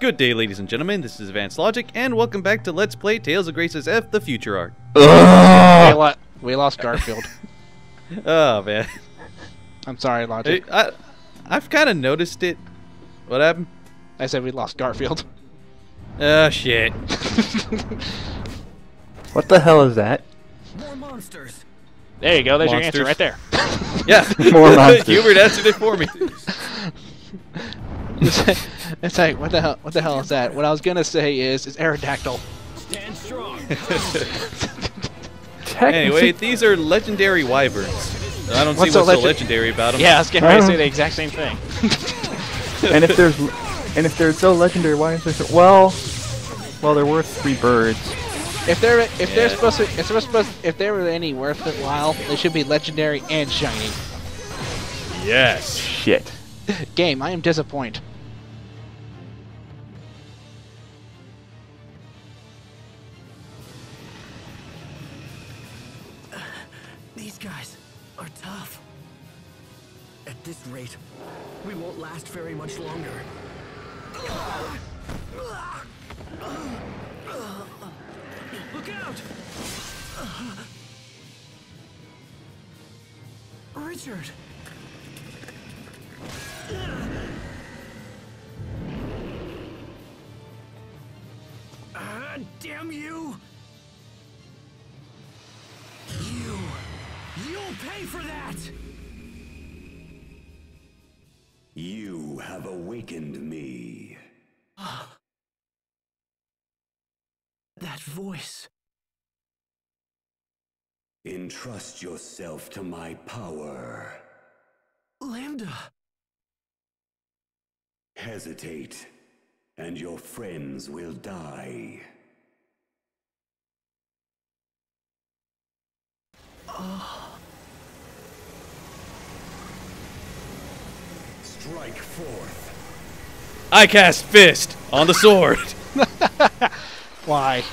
Good day, ladies and gentlemen. This is Advanced Logic, and welcome back to Let's Play Tales of Graces F: The Future Arc. We, lo- we lost Garfield. Oh man, I'm sorry, Logic. I, I've kind of noticed it. What happened? I said we lost Garfield. Oh shit. What the hell is that? More monsters. There you go. There's your answer right there. Yeah, More monsters. Hubert answered it for me. It's, it's like what the hell? What the hell is that? What I was gonna say is it's Aerodactyl. Stand strong. anyway, these are legendary wyverns. I don't What's see so what's so legend- legendary about them. Yeah, I was getting ready to say the exact same thing. and if there's and if they're so legendary, why is there so well? Well, they're worth three birds. If they're if they're supposed to if they're supposed if they were any worth it while, they should be legendary and shiny. Yes. Shit. Game, I am disappointed. These guys are tough. At this rate, we won't last very much longer. Look out! Richard! Pay for that! You have awakened me. Ah. That voice. Entrust yourself to my power. Lambda! Hesitate, and your friends will die. Strike I cast fist on the sword Why?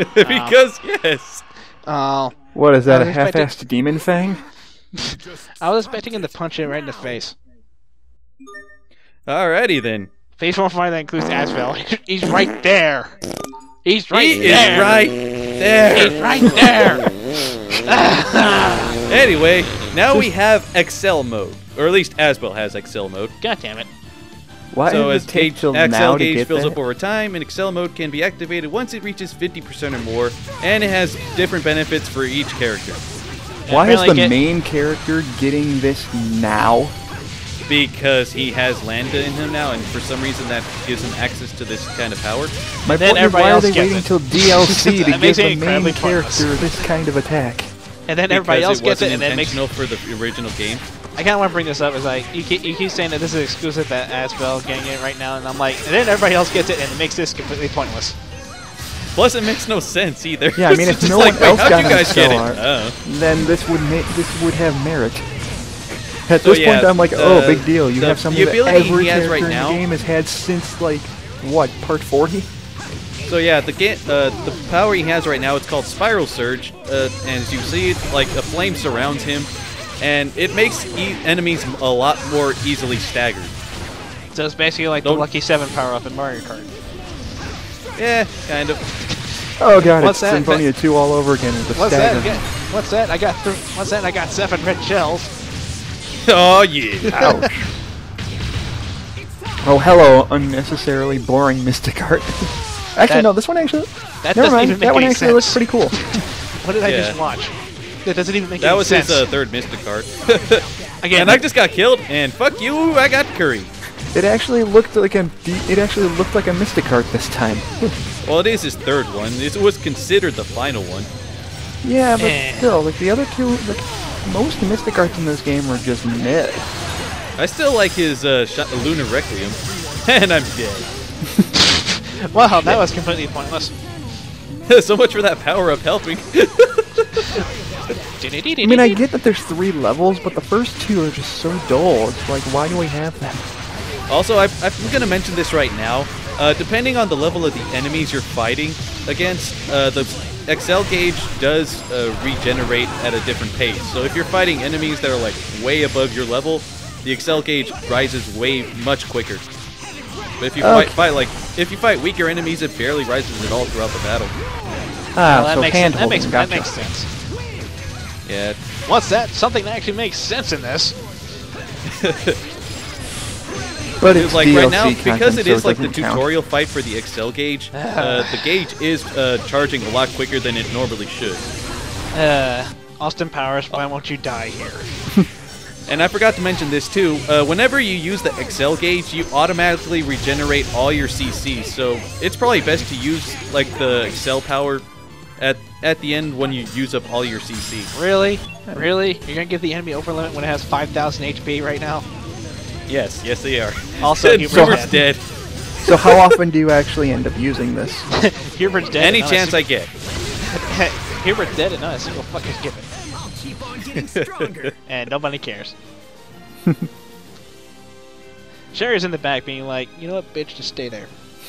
Oh. because yes. Oh, What is that? A half-assed demon thing? I was expecting him to punch it right in the face. Alrighty then. Face one fight that includes Asbel. He's right there. He's right he there. is right there. He's right there. Ah. Anyway, now we have Accel mode, or at least Asbel has Accel mode. God damn it. Why so as it gauge, Accel gauge fills that? up over time, and Accel mode can be activated once it reaches 50% or more, and it has different benefits for each character. Why is the get- main character getting this now? Because he has Lambda in him now, and for some reason that gives him access to this kind of power. My then point is, why are they waiting it. till DLC to give the main incredibly pointless. character this kind of attack? And then everybody else it gets it, and then makes. no for the original game. I kind of want to bring this up. Is like you keep, you keep saying that this is exclusive that Asbel getting it right now, and I'm like, and then everybody else gets it, and it makes this completely pointless. Plus, it makes no sense either. Yeah, I mean, It's if just no like, one wait, else how'd got you guys get it? art, Oh. Then this would make this would have merit. At So, this yeah, point, I'm like, the- oh, big deal. You the- have the something that ability every he has character right in now- the game has had since like what part 40? So yeah, the ga- uh, the power he has right now it's called Spiral Surge, uh, and as you see, like a flame surrounds him, and it makes e- enemies a lot more easily staggered. So it's basically like the Don't- Lucky Seven power up in Mario Kart. Yeah, kind of. Oh god, What's it's that? Symphonia 2 all over again with the What's stagger. that? What's that? I got th- what's that? I got seven red shells. Oh yeah. Ouch. oh, hello, unnecessarily boring Mystic Art. actually, That- no, this one actually. That never mind. even make That one actually sense. looks pretty cool. What did I just watch? That doesn't even make sense. That was sense. his uh, third Mystic card. Again, and I just got killed, and fuck you, I got curry. It actually looked like a. It actually looked like a Mystic Art this time. Well, it is his third one. It was considered the final one. yeah, but Eh. still, like the other two, like most Mystic Arts in this game are just meh. I still like his uh, sh- Lunar Requiem, and I'm dead. wow, that was completely pointless. so much for that power up helping. I mean, I get that there's three levels, but the first two are just so dull. It's like, why do we have them? Also, I, I'm going to mention this right now. Uh, depending on the level of the enemies you're fighting against, uh, the Accel gauge does uh, regenerate at a different pace. So if you're fighting enemies that are like way above your level, the Accel gauge rises way much quicker. But if you Okay. fight, fight like if you fight weaker enemies, it barely rises at all throughout the battle. Ah, Well, that so makes hand that makes holding. that makes sense. Yeah, What's that? Something that actually makes sense in this. But It's it's like DLC right now content, because it so is like the doesn't count. tutorial fight for the Accel gauge. uh, the gauge is uh, charging a lot quicker than it normally should. Uh, Austin Powers, why won't you die here? And I forgot to mention this too. Uh, whenever you use the Accel gauge, you automatically regenerate all your CC. So it's probably best to use like the Accel power at at the end when you use up all your CC. Really? Really? You're gonna give the enemy over limit when it has 5,000 HP right now? Yes, yes they are. Also, Hubert's Hubert's dead. So how often do you actually end up using this? Hubert's dead. Any and not a chance I get. Hubert's dead and not a single fucking give it. I'll keep on getting stronger. And nobody cares. Sherry's in the back being like, you know what, bitch, just stay there.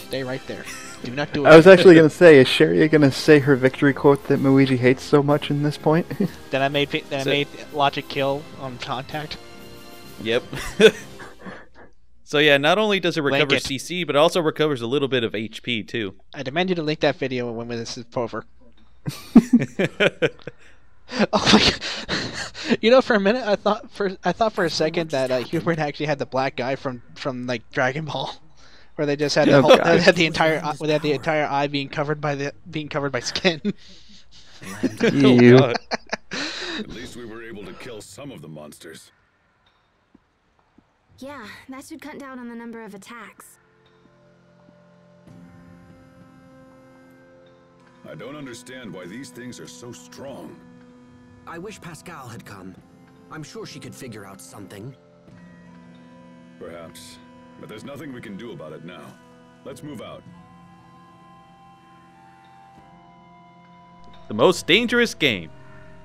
Stay right there. Do not do it. I was actually gonna say, is Sherry gonna say her victory quote that Muiji hates so much in this point? Then I made pi- then I So- made Logic kill on contact. Yep. so yeah, not only does it recover it. CC, but it also recovers a little bit of HP too. I demand you to link that video when this is over. Oh my god! You know, for a minute, I thought for I thought for a second that uh, Hubert actually had the black guy from from like Dragon Ball, where they just had the Oh, whole, they had the entire eye- where they had the entire eye being covered by the being covered by skin. you. God. At least we were able to kill some of the monsters. Yeah, that should cut down on the number of attacks. I don't understand why these things are so strong. I wish Pascal had come. I'm sure she could figure out something. Perhaps. But there's nothing we can do about it now. Let's move out. The most dangerous game.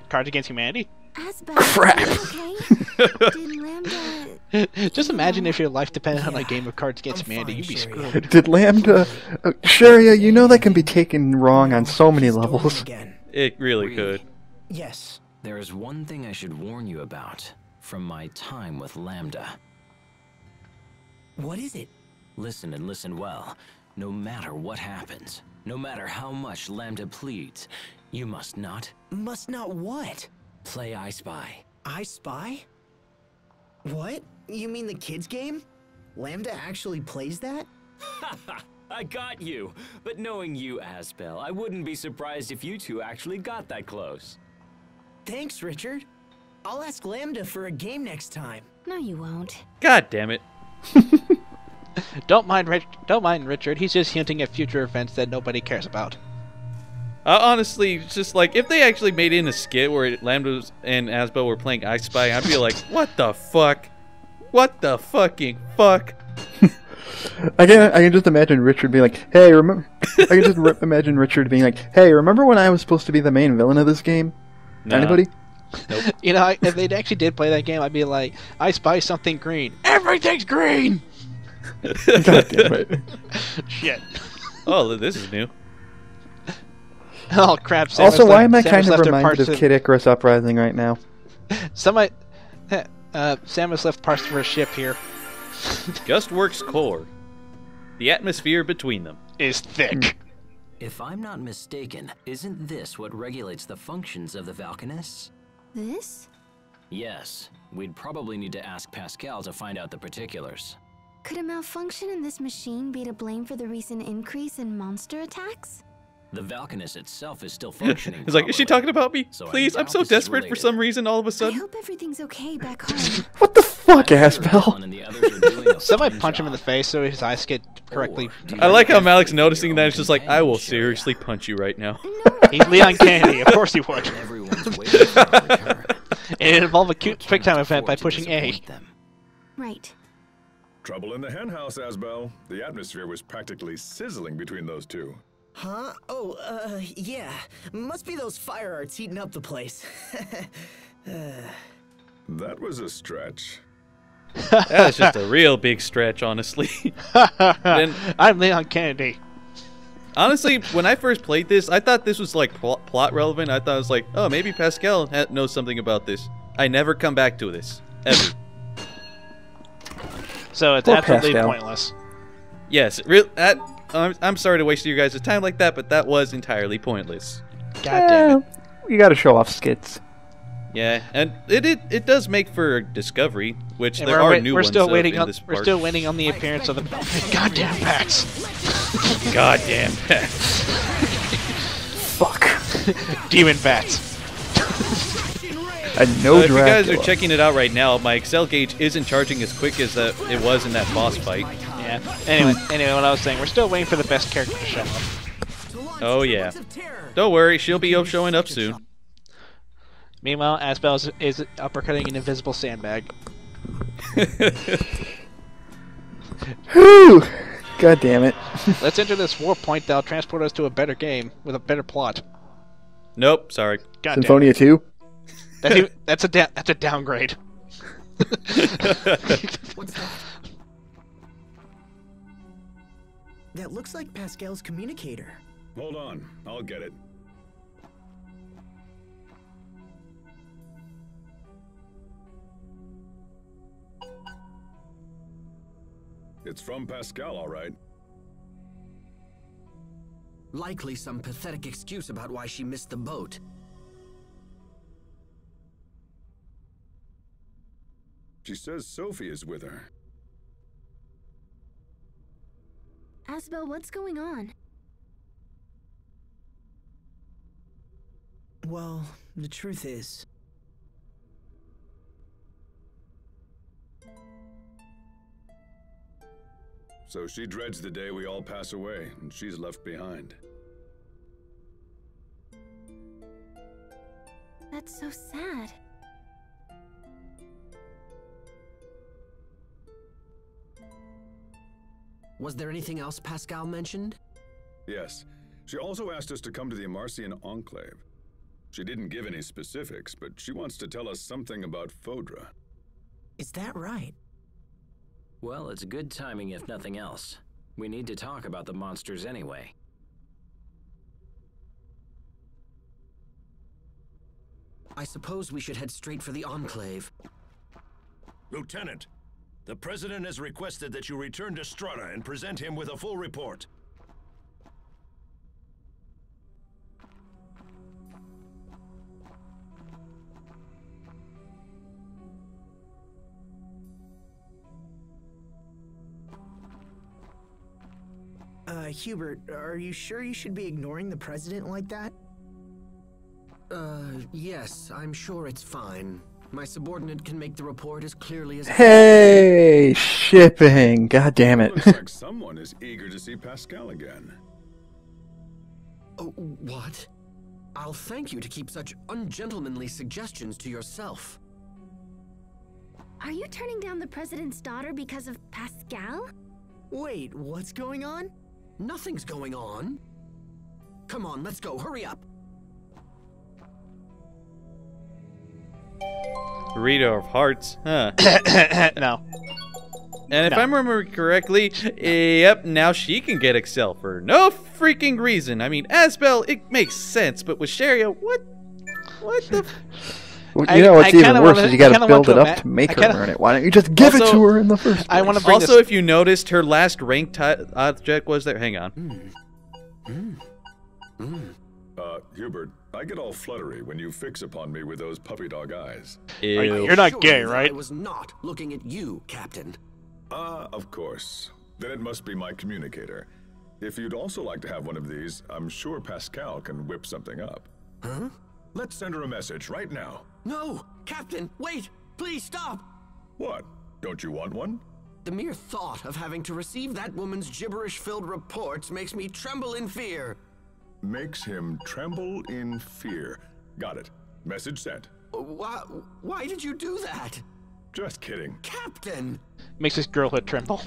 Cards Against Humanity. Asbel, Crap. okay? Did Lambda... Just imagine if your life depended on a game of Cards Against I'm Humanity, fine, you'd be Sherry. screwed. Did Lambda, uh, Sherry, you know that can be taken wrong on so many levels. Again. It really could. Yes. There is one thing I should warn you about from my time with Lambda. What is it? Listen and listen well. No matter what happens, no matter how much Lambda pleads, you must not Must not what? play I Spy. I Spy? What? You mean the kids game? Lambda actually plays that? I got you! But knowing you, Asbel, I wouldn't be surprised if you two actually got that close. Thanks, Richard. I'll ask Lambda for a game next time. No, you won't. God damn it. Don't mind Rich. Don't mind Richard. He's just hinting at future events that nobody cares about. Uh, honestly, just like if they actually made in a skit where Lambda and Asbel were playing I Spy, I'd be like, what the fuck? What the fucking fuck? I can I can just imagine Richard being like, "Hey, remember?" I can just re- imagine Richard being like, "Hey, remember when I was supposed to be the main villain of this game? Nah. Anybody?" You know, I- if they actually did play that game, I'd be like, I spy something green. Everything's green. God damn it! Shit. Oh, this is new. Oh crap! Samus also, why left- am I Samus kind of reminded of of- Kid Icarus Uprising right now? Somebody, uh, Samus left parts of her ship here. Gustworks core. The atmosphere between them. Is thick. If I'm not mistaken, isn't this what regulates the functions of the Valkanists? This? Yes. We'd probably need to ask Pascal to find out the particulars. Could a malfunction in this machine be to blame for the recent increase in monster attacks? The Valkanist itself is still functioning. It's like, is she talking about me? So Please, I'm so desperate for some reason all of a sudden. I hope everything's okay back home. What the fuck, I'm sure Asbel? Alan and the others are doing a Somebody punch him in the face so his eyes get correctly. Or do you I like how have Malik's faith in your noticing that own it's just like, I will companion, seriously punch you right now. no, He's Leon Kennedy. Of course he would. Everyone's waiting for your. And it involved a cute Can't quick time event by pushing A. them. right. Trouble in the henhouse, Asbel. The atmosphere was practically sizzling between those two. Huh? Oh, uh, yeah. Must be those fire arts heating up the place. That was a stretch. That's just a real big stretch, honestly. Then- I'm Leon Kennedy. honestly, when I first played this, I thought this was like pl- plot relevant. I thought it was like, oh, maybe Pascal ha- knows something about this. I never come back to this ever. So it's Poor absolutely Pascal. pointless. yes, real that. I'm, I'm sorry to waste your guys' time like that, but that was entirely pointless. God damn it. You gotta show off skits. Yeah, and it it, it does make for discovery, which And there we're, wait- new we're ones still of waiting on this we're part. still waiting on the appearance of the goddamn bats. Goddamn. Bats! Fuck. Demon bats. I know Uh, if you guys are checking it out right now, my Accel gauge isn't charging as quick as uh, it was in that boss fight. Yeah. Anyway, anyway, what I was saying, we're still waiting for the best character to show up. Oh yeah. Don't worry, she'll be showing up soon. Meanwhile, Asbel is, is uppercutting an invisible sandbag. Whew. God damn it. Let's enter this warp point that'll transport us to a better game with a better plot. Nope, sorry. God. Symphonia 2? That's, that's a da- that's a downgrade. That? That looks like Pascal's communicator. Hold on, I'll get it. It's from Pascal, all right. Likely some pathetic excuse about why she missed the boat. She says Sophie is with her. Asbel, what's going on? Well, the truth is, So she dreads the day we all pass away, and she's left behind. That's so sad. Was there anything else Pascal mentioned? Yes, she also asked us to come to the Amarcian Enclave. She didn't give any specifics, but she wants to tell us something about Fodra. Is that right? Well, it's good timing if nothing else. We need to talk about the monsters anyway. I suppose we should head straight for the Enclave. Lieutenant, the President has requested that you return to Strahta and present him with a full report. Uh, Hubert, are you sure you should be ignoring the president like that? Uh, yes, I'm sure it's fine. My subordinate can make the report as clearly as Hey, shipping. God damn it. Looks like someone is eager to see Pascal again. Oh, what? I'll thank you to keep such ungentlemanly suggestions to yourself. Are you turning down the president's daughter because of Pascal? Wait, what's going on? Nothing's going on. Come on, let's go. Hurry up. Burrito of hearts, huh? no. And if No. I remember correctly, yep, now she can get Accel for no freaking reason. I mean, Asbel, it makes sense, but with Cheria, what? What the? f- Well, I- you know what's I even worse wanna- is you gotta build want it up to make her kinda- learn it. Why don't you just give it to her in the first place? I want to bring Also, this. if you noticed, her last rank ti- object was there. Hang on. Hmm. Hmm. Hmm. Uh, Hubert, I get all fluttery when you fix upon me with those puppy dog eyes. Ew. You're not gay, right? I was not looking at you, Captain. Ah, of course. Then it must be my communicator. If you'd also like to have one of these, I'm sure Pascal can whip something up. Huh? Let's send her a message right now. No! Captain, wait! Please stop! What? Don't you want one? The mere thought of having to receive that woman's gibberish filled reports makes me tremble in fear. Makes him tremble in fear. Got it. Message sent. Why, why did you do that? Just kidding. Captain! Makes this girlhood tremble.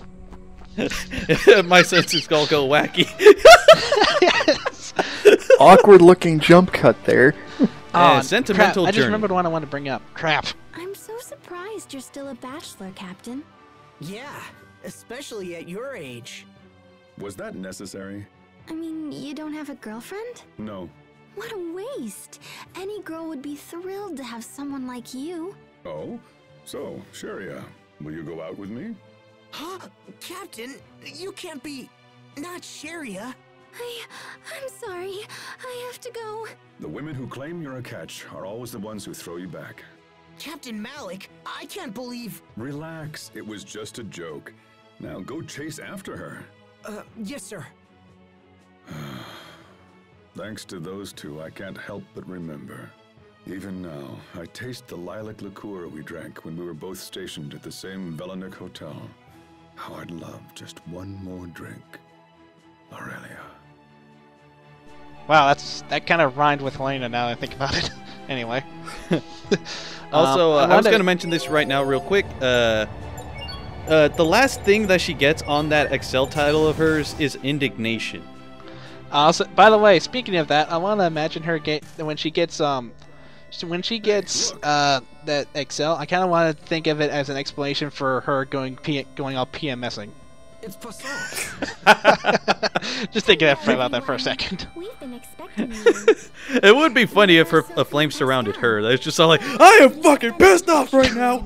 My senses all go wacky. Awkward looking jump cut there. Yeah, uh, Oh, um, sentimental crap. I just journey. remembered one I wanted to bring up. Crap. I'm so surprised you're still a bachelor, Captain. Yeah, especially at your age. Was that necessary? I mean, you don't have a girlfriend? No. What a waste. Any girl would be thrilled to have someone like you. Oh? So, Cheria, will you go out with me? Huh? Captain, you can't be... not Cheria. I. I'm sorry. I have to go. The women who claim you're a catch are always the ones who throw you back. Captain Malik, I can't believe... Relax, it was just a joke. Now go chase after her. Uh, yes, sir. Thanks to those two, I can't help but remember. Even now, I taste the lilac liqueur we drank when we were both stationed at the same Velanik Hotel. How I'd love just one more drink. Aurelia. Wow, that's that kind of rhymed with Helena. Now that I think about it. anyway. Also, Um, uh, I I was going to mention this right now, real quick. Uh, uh, the last thing that she gets on that Accel title of hers is indignation. Also, by the way, speaking of that, I want to imagine her get when she gets um, when she gets uh that Accel. I kind of want to think of it as an explanation for her going P- going all PMSing. It's Passant. Just thinking that- about that for a second. We've been expecting you. It would be funny if her a flame surrounded her. That's just all like, I am fucking pissed off right now.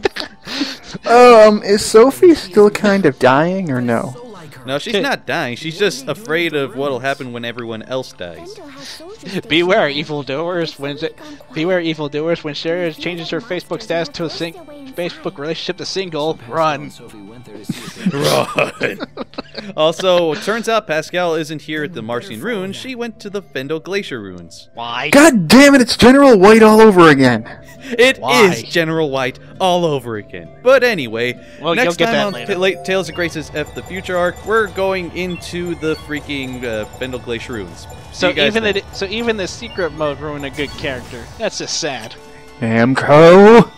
Um, is Sophie still kind of dying or no? So like her. No, she's not dying. She's just afraid of what'll happen when everyone else dies. Bendo has soldiers Beware stationed evildoers when Focus on quiet. beware evildoers when Sherry changes her Facebook status to a sing- Facebook relationship to single. Run. Sophie went there to see if they Run. also, it turns out Pascal isn't here at the Marcian ruins. She went to the Fendel Glacier ruins. Why? God damn it! It's General White all over again. It is Why? General White all over again. But anyway, Well, next you'll time on later. Late Tales of Graces F the Future arc, we're going into the freaking uh, Fendel Glacier ruins. So even the so even the secret mode ruined a good character. That's just sad. Namco.